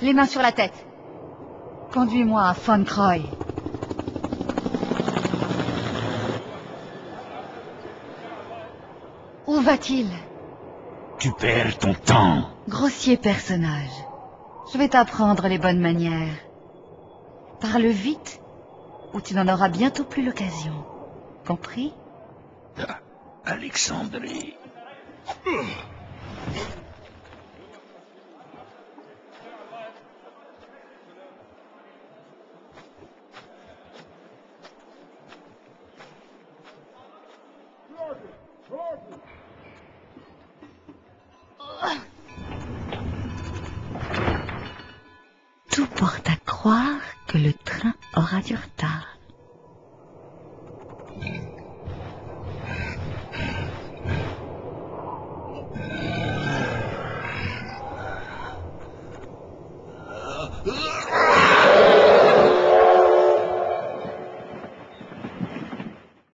les mains sur la tête. Conduis-moi à Von Croy. Où va-t-il? Tu perds ton temps. Grossier personnage. Je vais t'apprendre les bonnes manières. Parle vite, ou tu n'en auras bientôt plus l'occasion. Compris? Ah, Alexandrie. Tout porte à croire que le train aura du retard.